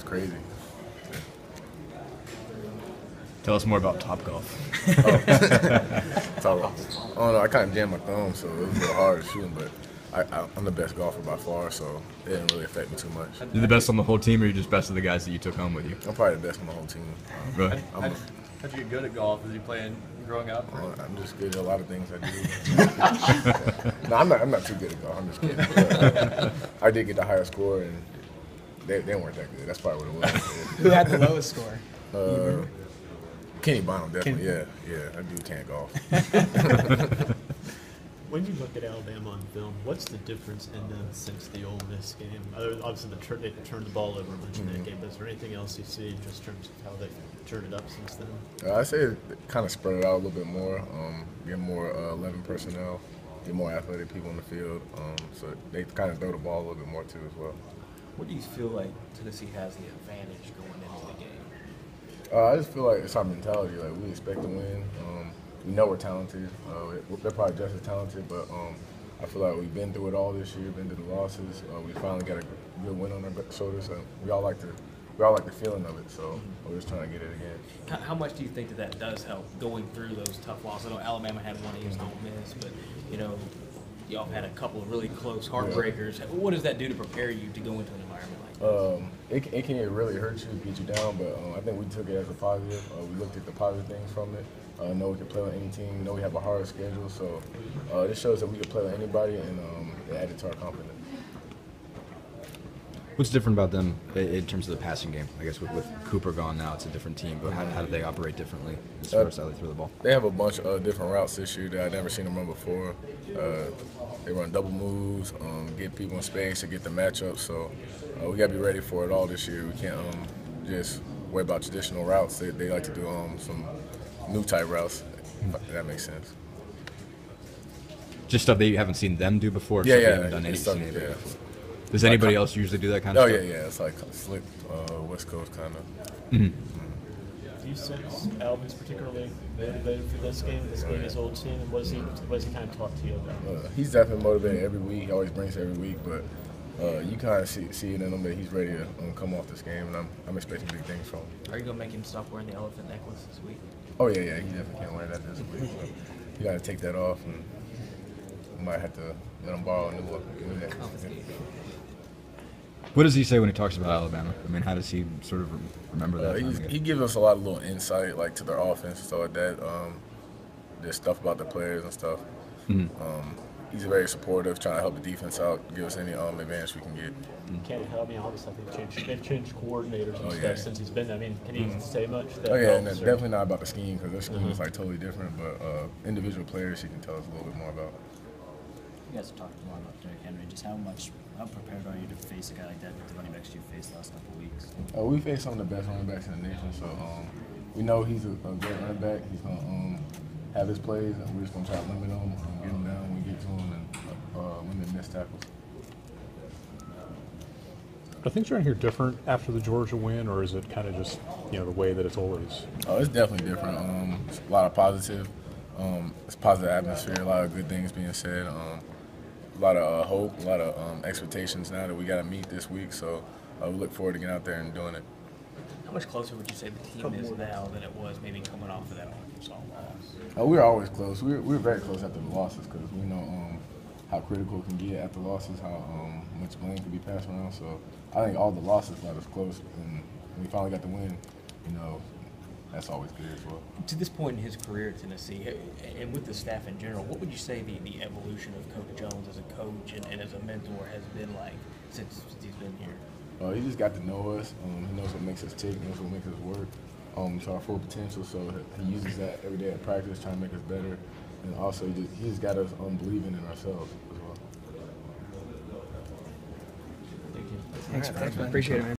was crazy. Tell us more about Top Golf. So, I don't know. I kind of jammed my thumb, so it was a little hard shooting, but I, I, I'm the best golfer by far, so it didn't really affect me too much. You're the best on the whole team, or you're just best of the guys that you took home with you? I'm probably the best on the whole team. Really? I'm, How'd, how'd you get good at golf? Was you playing growing up? I'm just good at a lot of things I do. no, I'm not. I'm not too good at golf. I'm just kidding. But, uh, I did get the higher score, and they, they weren't that good. That's probably what it was. Who had the lowest score? Uh, Kenny Bonham, definitely. Yeah, yeah. That dude can't golf. When you look at Alabama on film, what's the difference in them since the Ole Miss game? Other- Obviously, the turn, they turned the ball over a bunch in Mm-hmm. that game, but is there anything else you see just in terms of how they've turned it up since then? Uh, I say kind of spread it out a little bit more. Um, get more uh, 11 personnel, get more athletic people in the field. Um, so they kind of throw the ball a little bit more too as well. What do you feel like Tennessee has the advantage going into the game? Uh, I just feel like it's our mentality. Like we expect to win. Um, we know we're talented. Uh, they're probably just as talented, but um, I feel like we've been through it all this year. Been through the losses. Uh, we finally got a good win on our shoulders. So we all like the we all like the feeling of it. So we're just trying to get it again. How- How much do you think that that does help going through those tough losses? I know Alabama had one against Ole Miss, but you know, y'all had a couple of really close heartbreakers. What does that do to prepare you to go into an environment like this? Um, it, can- it can really hurt you, get you down, but um, I think we took it as a positive. Uh, we looked at the positive things from it. Uh, know we can play with any team. Know we have a hard schedule, so uh, this shows that we can play with anybody, and um, it added to our confidence. What's different about them in terms of the passing game? I guess with, with Cooper gone now, it's a different team. But how, how do they operate differently as far as how they throw the ball? They have a bunch of uh, different routes this year that I've never seen them run before. Uh, they run double moves, um, get people in space, and get the matchup. So uh, we got to be ready for it all this year. We can't um, just worry about traditional routes. They, they like to do um, some new type routes. If that makes sense. Just stuff that you haven't seen them do before. Yeah, you yeah. done stuff- yeah. Before. Does anybody else usually do that kind of Oh yeah, stuff? yeah. It's like slick uh, West Coast kind of. Do you sense Alvin's particularly motivated for this game, this game, his old team? And what does he, what does he kind of talk to you about? Uh, he's definitely motivated every week. He always brings it every week, but uh, you kind of see, see it in him that he's ready to um, come off this game, and I'm, I'm expecting big things from him. Are you gonna make him stop wearing the elephant necklace this week? Oh yeah, yeah. He definitely can't wear that this week. So you got to take that off, and we might have to let him borrow a new one. Give me that. What does he say when he talks about Alabama? I mean, how does he sort of remember Uh, that? he's, time he gives us a lot of little insight, like to their offense and stuff like that. Um, there's stuff about the players and stuff. Mm-hmm. Um, he's very supportive, trying to help the defense out, give us any um, advantage we can get. Can't help me. Obviously, they've changed, they've changed coordinators and Oh, stuff yeah. since he's been there. I mean, can he say much? That Oh yeah, and helps, it's or- definitely not about the scheme because their scheme is like totally different. But uh, individual players, he can tell us a little bit more about. You guys have talked a lot about Derrick Henry. Just how much, how prepared are you to face a guy like that with the running backs you faced the last couple of weeks? Uh, we faced some of the best running backs in the nation, so um, we know he's a, a great running back. He's gonna um, have his plays, and we're just gonna try to limit him, and get him down when we get to him, and uh, limit missed tackles. Are things around here different after the Georgia win, or is it kind of just you know the way that it's always? Oh, it's definitely different. Um, it's a lot of positive. Um, it's positive atmosphere. A lot of good things being said. Um, a lot of uh, hope. A lot of um, expectations now that we got to meet this week. So uh, we look forward to getting out there and doing it. How much closer would you say the team is now than it was maybe coming off of that Arkansas loss? Uh, we were always close. We were, we were very close after the losses because we know um, how critical it can get after losses, how um, much blame can be passed around. So I think all the losses got us close, and we finally got the win, you know, that's always good as well. To this point in his career at Tennessee, and with the staff in general, what would you say the, the evolution of Coach Jones as a coach and, and as a mentor has been like since, since he's been here? Uh, he just got to know us. Um, he knows what makes us tick, knows what makes us work um, to our full potential. So he uses that every day at practice, trying to make us better. And also, he just, he just got us um, believing in ourselves as well. Thank you. Thanks, man. Appreciate it, man.